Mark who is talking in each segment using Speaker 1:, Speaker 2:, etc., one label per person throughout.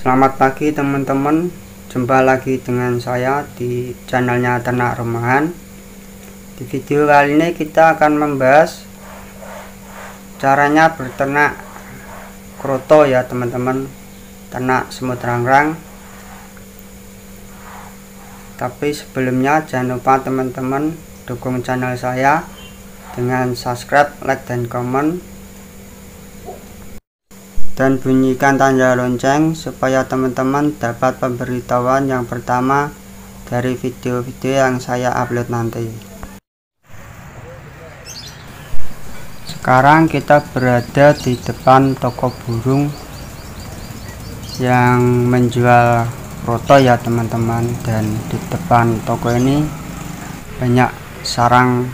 Speaker 1: Selamat pagi teman-teman. Jumpa lagi dengan saya di channelnya Ternak Rumahan. Di video kali ini kita akan membahas Caranya berternak kroto ya teman-teman. Ternak semut rangrang. Tapi sebelumnya jangan lupa teman-teman Dukung channel saya Dengan subscribe, like, dan komen dan bunyikan tanda lonceng supaya teman-teman dapat pemberitahuan yang pertama dari video-video yang saya upload nanti. Sekarang kita berada di depan toko burung yang menjual proto ya teman-teman. Dan di depan toko ini banyak sarang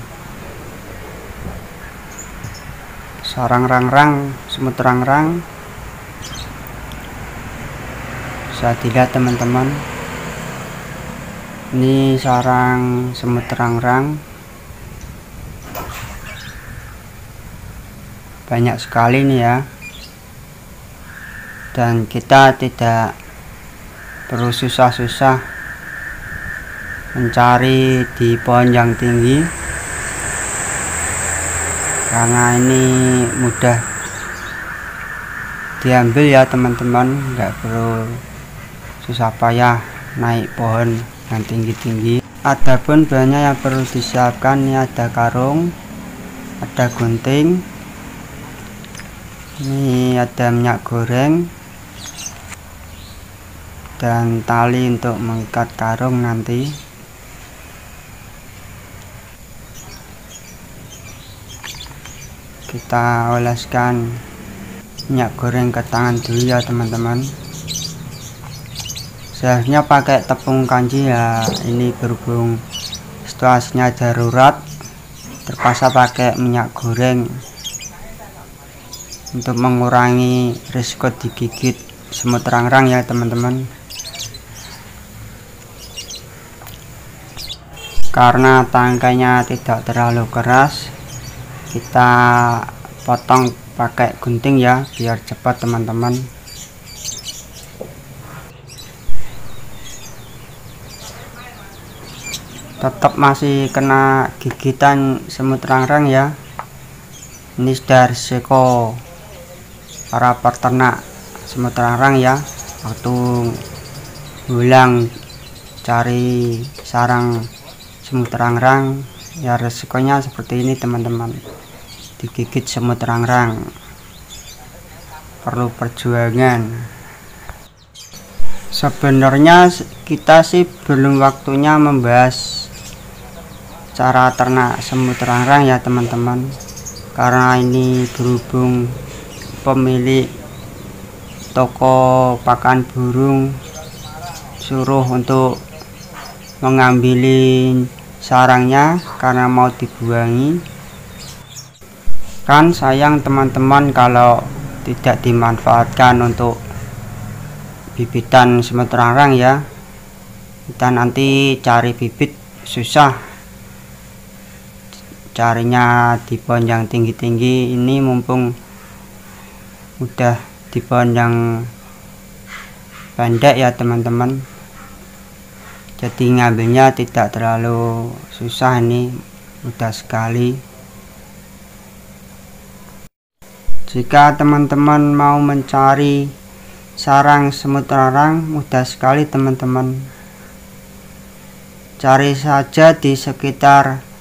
Speaker 1: sarang rang-rang semut rang-rang bisa dilihat teman-teman. Ini sarang semut rang-rang banyak sekali nih ya. Dan kita tidak perlu susah-susah mencari di pohon yang tinggi. Karena ini mudah diambil ya teman-teman. Nggak perlu susah payah naik pohon yang tinggi-tinggi. Adapun bahannya yang perlu disiapkan. Ini ada karung ada gunting ini ada minyak goreng dan tali untuk mengikat karung nanti. Kita oleskan minyak goreng ke tangan dulu ya teman-teman seharusnya pakai tepung kanji ya. Ini berhubung situasinya darurat terpaksa pakai minyak goreng untuk mengurangi risiko digigit semut rang-rang ya teman-teman. Karena tangkainya tidak terlalu keras kita potong pakai gunting ya biar cepat teman-teman tetap masih kena gigitan semut rangrang ya. Ini sudah risiko para peternak semut rangrang ya. Waktu ulang cari sarang semut rangrang ya resikonya seperti ini teman-teman. Digigit semut rangrang. Perlu perjuangan. Sebenarnya kita sih belum waktunya membahas cara ternak semut rangrang ya teman-teman. Karena ini berhubung pemilik toko pakan burung suruh untuk mengambilin sarangnya karena mau dibuangi. Kan sayang teman-teman kalau tidak dimanfaatkan untuk bibitan semut rangrang ya. Kita nanti cari bibit susah carinya di pohon yang tinggi-tinggi ini mumpung udah di pohon yang pendek ya teman-teman. Jadi ngambilnya tidak terlalu susah ini mudah sekali. Jika teman-teman mau mencari sarang semut larang mudah sekali teman-teman. Cari saja di sekitar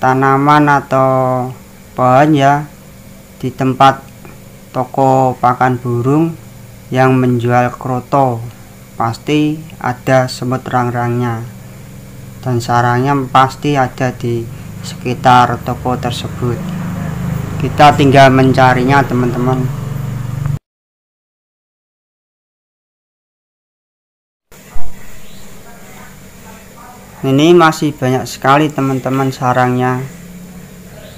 Speaker 1: tanaman atau pohon ya di tempat toko pakan burung yang menjual kroto. Pasti ada semut rang-rangnya. Dan sarangnya pasti ada di sekitar toko tersebut. Kita tinggal mencarinya teman-teman ini masih banyak sekali teman-teman sarangnya.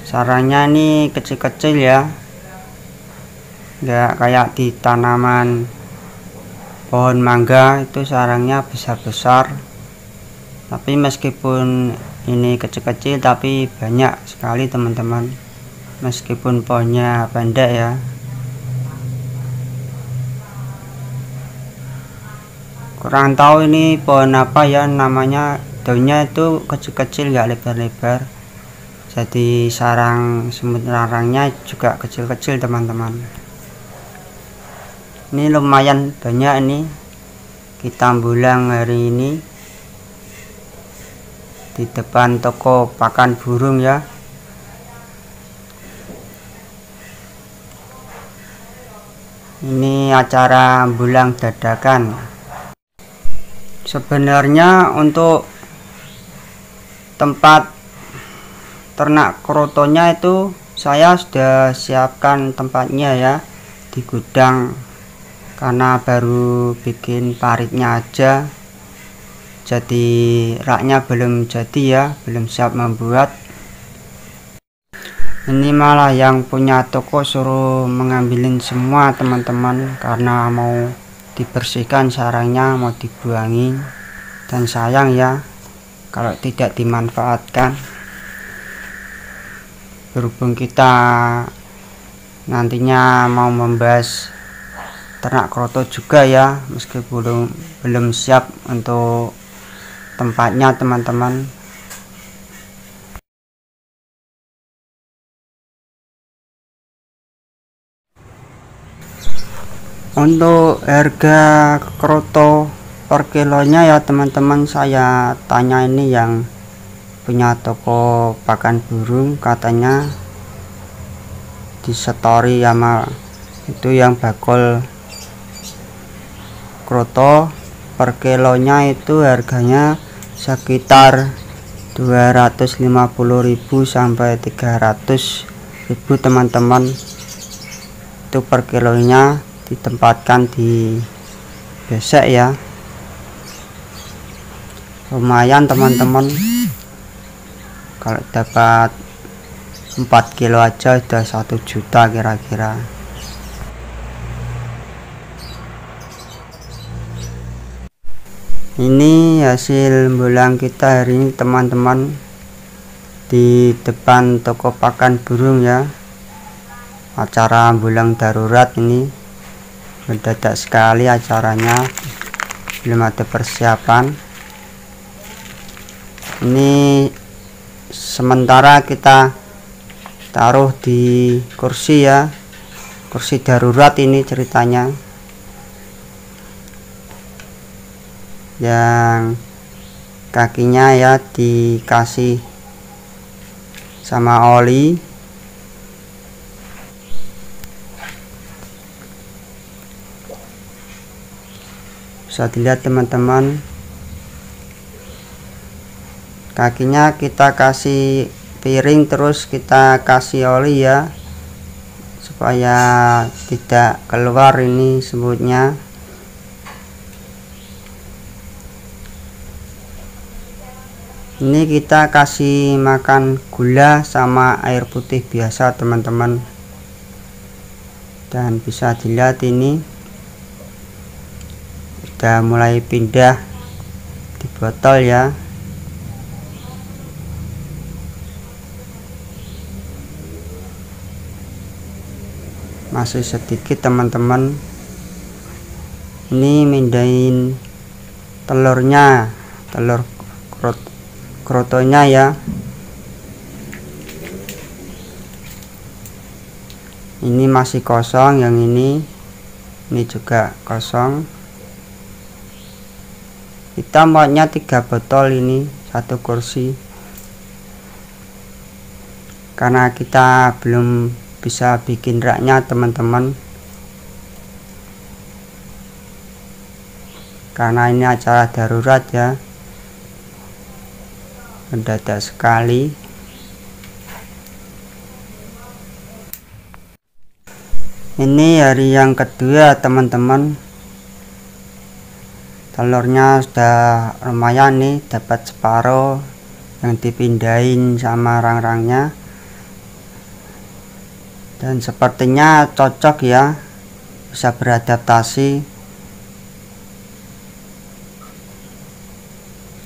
Speaker 1: Sarangnya ini kecil-kecil ya. Enggak kayak di tanaman pohon mangga itu sarangnya besar-besar. Tapi meskipun ini kecil-kecil tapi banyak sekali teman-teman. Meskipun pohonnya pendek ya. Kurang tahu ini pohon apa ya namanya daunnya itu kecil-kecil nggak lebar-lebar. Jadi sarang semut larangnya juga kecil-kecil teman-teman. Ini lumayan banyak ini. Kita bulang hari ini. Di depan toko pakan burung ya. Ini acara bulang dadakan. Sebenarnya untuk tempat ternak krotonya itu saya sudah siapkan tempatnya ya di gudang. Karena baru bikin paritnya aja jadi raknya belum jadi ya belum siap membuat. Ini malah yang punya toko suruh mengambilin semua teman-teman karena mau dibersihkan sarangnya mau dibuangin. Dan sayang ya kalau tidak dimanfaatkan berhubung kita nantinya mau membahas ternak kroto juga ya meskipun belum belum siap untuk tempatnya teman-teman. Untuk harga kroto per kilonya ya teman-teman saya tanya ini yang punya toko pakan burung katanya di story sama itu yang bakul kroto. Per kilonya itu harganya sekitar 250.000 sampai 300.000 teman-teman. Itu per kilonya ditempatkan di besek ya lumayan teman-teman. Kalau dapat 4 kilo aja udah satu juta kira-kira. Ini hasil bulan kita hari ini teman-teman. Di depan toko pakan burung ya. Acara bulan darurat ini. Mendadak sekali acaranya. Belum ada persiapan ini sementara kita taruh di kursi ya. Kursi darurat ini ceritanya. Yang kakinya ya dikasih sama oli. Bisa dilihat teman-teman kakinya kita kasih piring terus kita kasih oli ya supaya tidak keluar ini semutnya. Ini kita kasih makan gula sama air putih biasa teman-teman. Dan bisa dilihat ini sudah mulai pindah di botol ya masih sedikit teman-teman. Ini mindahin telurnya telur krot krotonya ya. Ini masih kosong yang ini ini juga kosong. Kita maunya tiga botol ini satu kursi. Karena kita belum bisa bikin raknya teman-teman. Karena ini acara darurat ya. Mendadak sekali. Ini hari yang kedua teman-teman. Telurnya sudah lumayan nih dapat separuh yang dipindahin sama rang-rangnya dan sepertinya cocok ya bisa beradaptasi.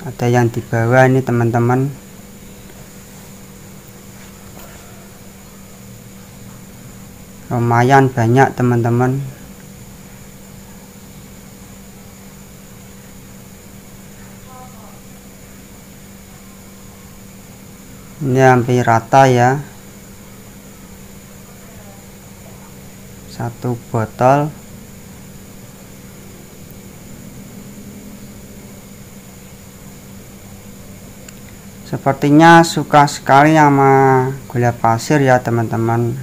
Speaker 1: Ada yang di bawah ini teman-teman. Lumayan banyak teman-teman. Ini hampir rata ya. Satu botol. Sepertinya suka sekali sama gula pasir ya teman-teman.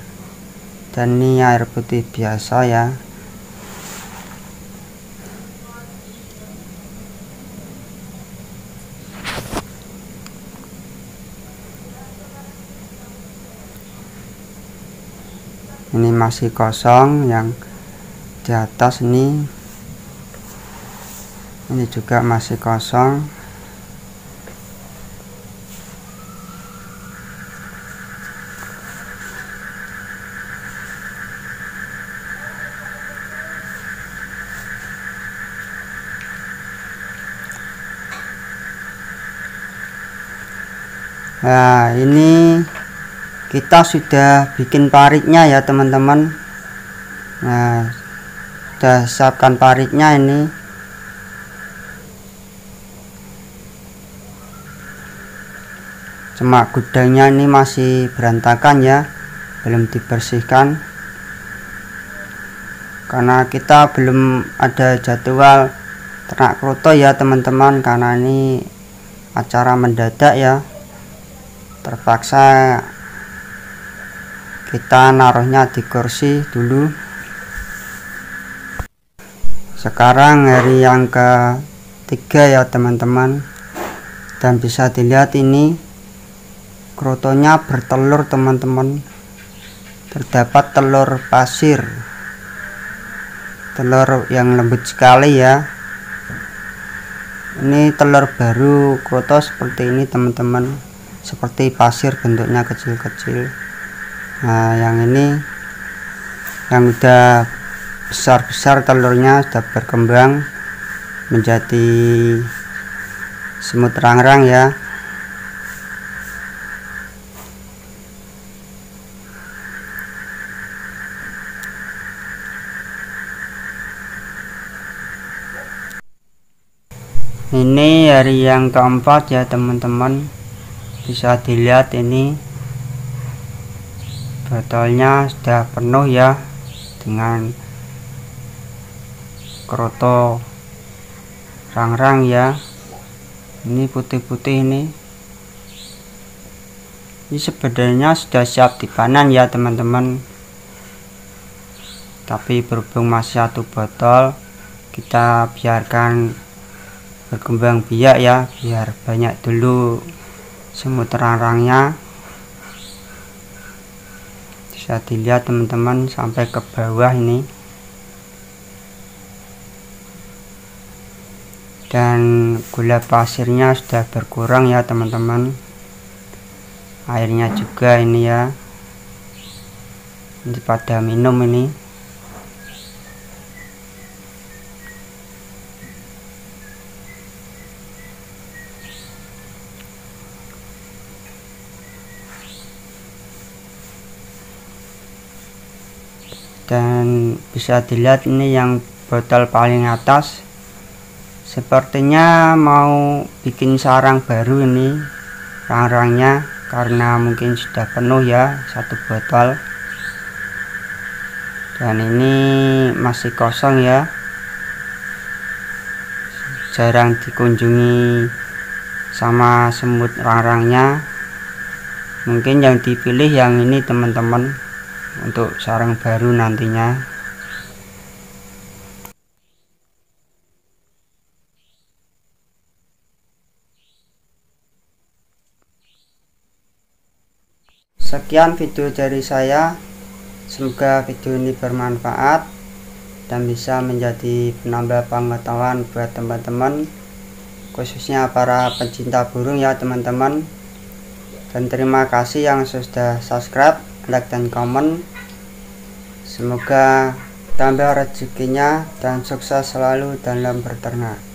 Speaker 1: Dan ini air putih biasa ya ini masih kosong yang di atas ini. Ini juga masih kosong. Nah, ini kita sudah bikin pariknya ya, teman-teman. Nah, sudah siapkan pariknya ini. Cuma gudangnya ini masih berantakan ya, belum dibersihkan. Karena kita belum ada jadwal ternak kroto ya, teman-teman, karena ini acara mendadak ya terpaksa kita naruhnya di kursi dulu. Sekarang hari yang ketiga ya teman-teman. Dan bisa dilihat ini krotonya bertelur teman-teman. Terdapat telur pasir. Telur yang lembut sekali ya. Ini telur baru kroto seperti ini teman-teman. Seperti pasir bentuknya kecil-kecil nah yang ini yang udah besar-besar telurnya sudah berkembang menjadi semut rang-rang ya. Ini hari yang keempat ya teman-teman. Bisa dilihat ini botolnya sudah penuh ya dengan kroto rang-rang ya. Ini putih-putih ini. Ini sebenarnya sudah siap dipanen ya teman-teman. Tapi berhubung masih satu botol kita biarkan berkembang biak ya biar banyak dulu semut rarangnya bisa dilihat teman-teman sampai ke bawah ini. Dan gula pasirnya sudah berkurang ya teman-teman. Airnya juga ini ya. Ini pada minum ini dan bisa dilihat ini yang botol paling atas. Sepertinya mau bikin sarang baru ini rang-rangnya karena mungkin sudah penuh ya satu botol. Dan ini masih kosong ya. Jarang dikunjungi sama semut rang-rangnya. Mungkin yang dipilih yang ini teman-teman untuk sarang baru nantinya. Sekian video dari saya. Semoga video ini bermanfaat dan bisa menjadi penambah pengetahuan buat teman-teman khususnya para pencinta burung ya teman-teman. Dan terima kasih yang sudah subscribe like dan komen semoga tambah rezekinya dan sukses selalu dalam berternak